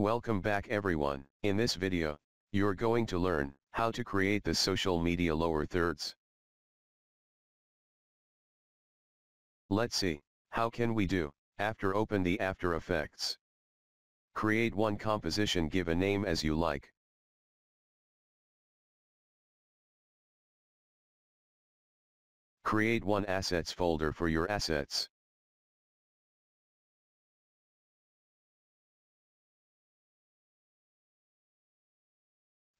Welcome back everyone. In this video, you're going to learn how to create the social media lower thirds. Let's see, how can we do, after open the After Effects. Create one composition give a name as you like. Create one assets folder for your assets.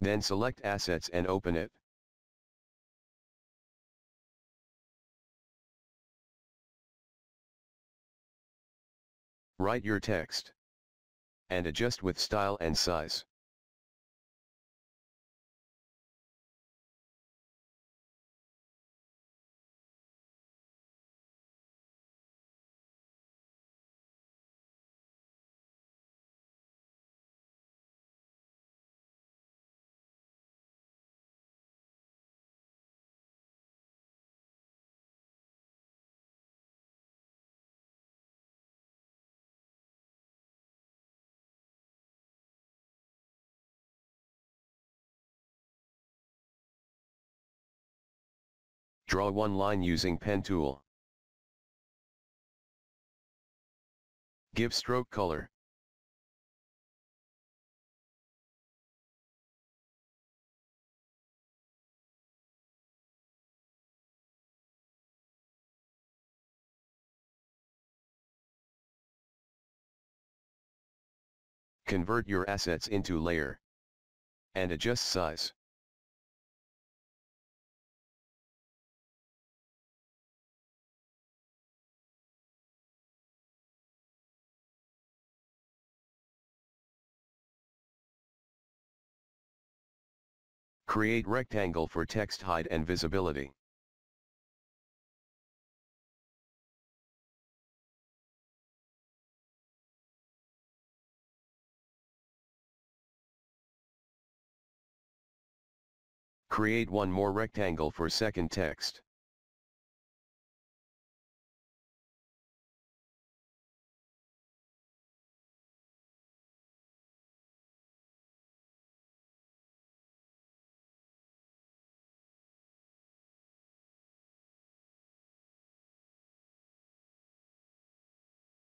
Then select assets and open it. Write your text. And adjust with style and size. Draw one line using pen tool. Give stroke color. Convert your assets into layer. And adjust size. Create rectangle for text height and visibility. Create one more rectangle for second text.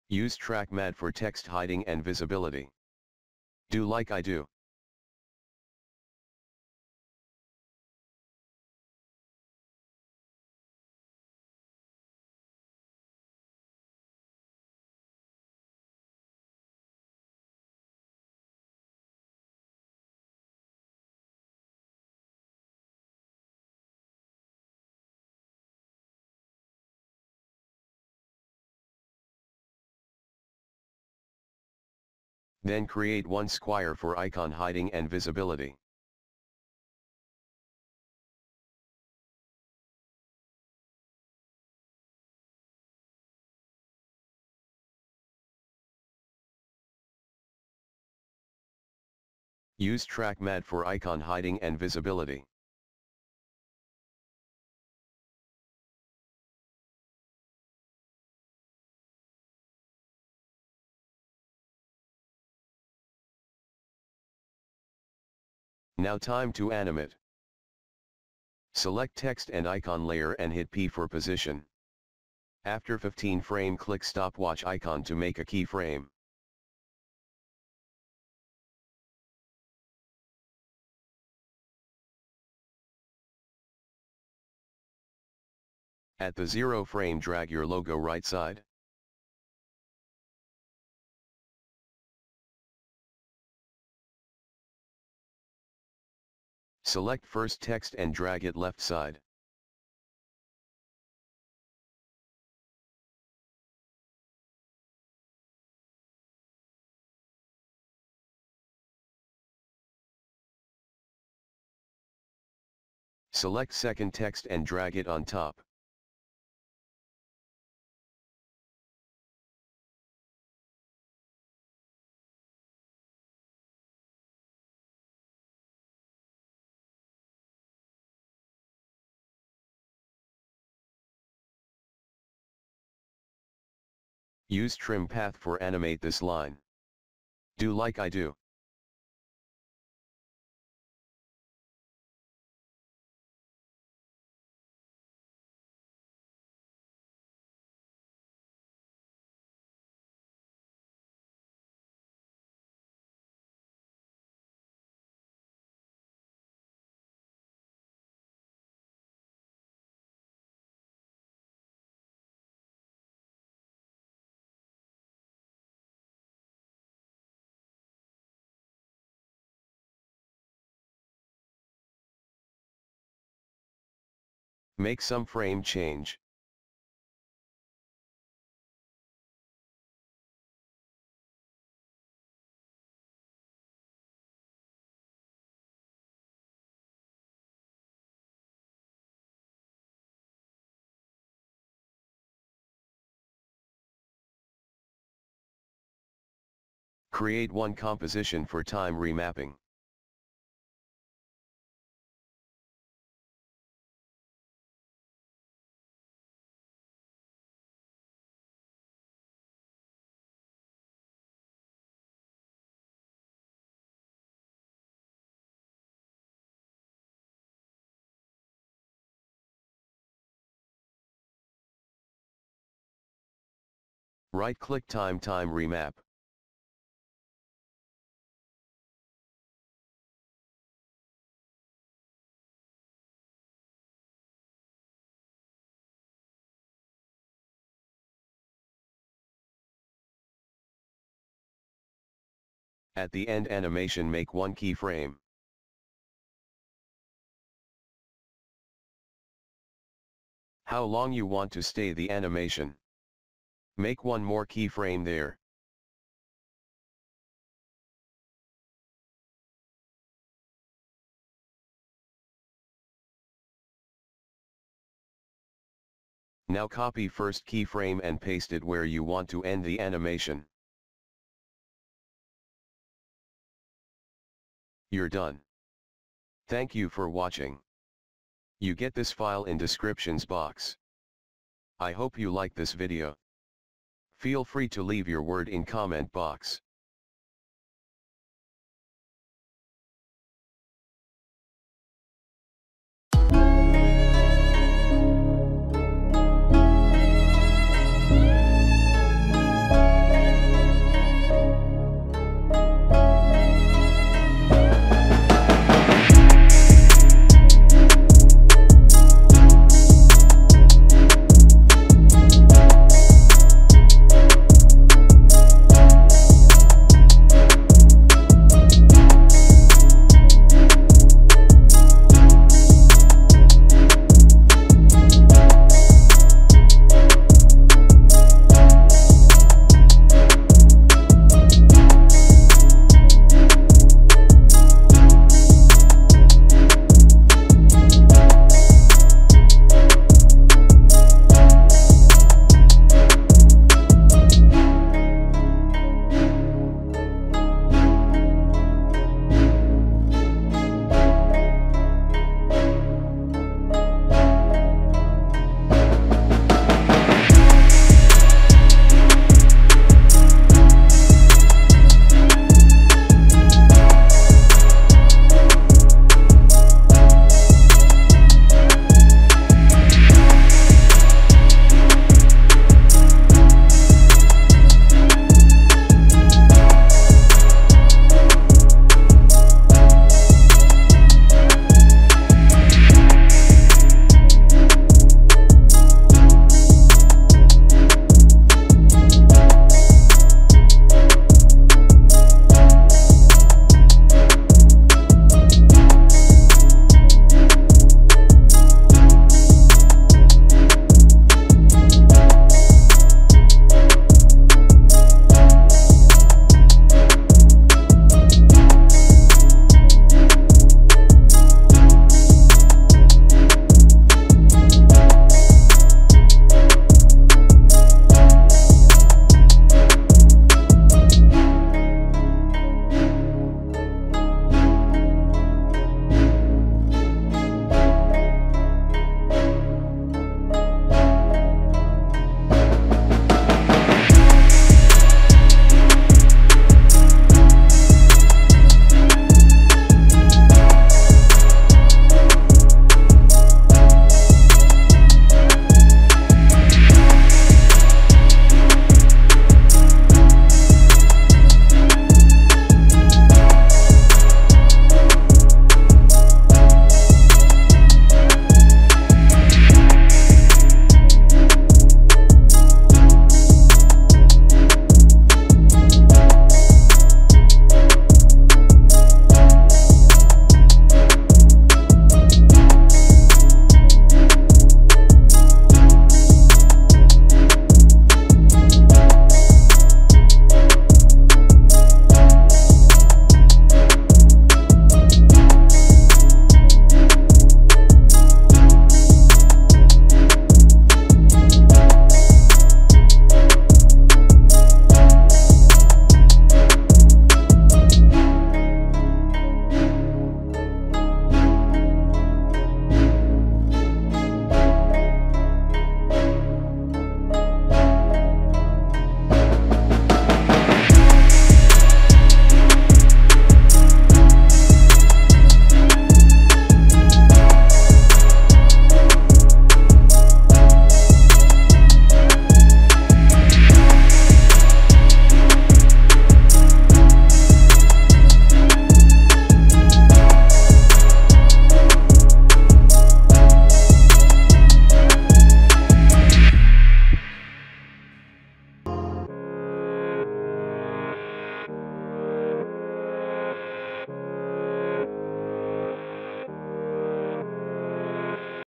Use TrackMatte for text hiding and visibility. Do like I do. Then create one square for icon hiding and visibility. Use TrackMatte for icon hiding and visibility. Now time to animate. Select text and icon layer and hit P for position. After 15 frame click stopwatch icon to make a keyframe. At the zero frame drag your logo right side. Select first text and drag it left side. Select second text and drag it on top. Use trim path for animate this line. Do like I do. Make some frame change. Create one composition for time remapping. Right-click Time Time Remap. At the end animation make one keyframe. How long you want to stay the animation. Make one more keyframe there. Now copy first keyframe and paste it where you want to end the animation. You're done. Thank you for watching. You get this file in descriptions box. I hope you like this video. Feel free to leave your word in comment box.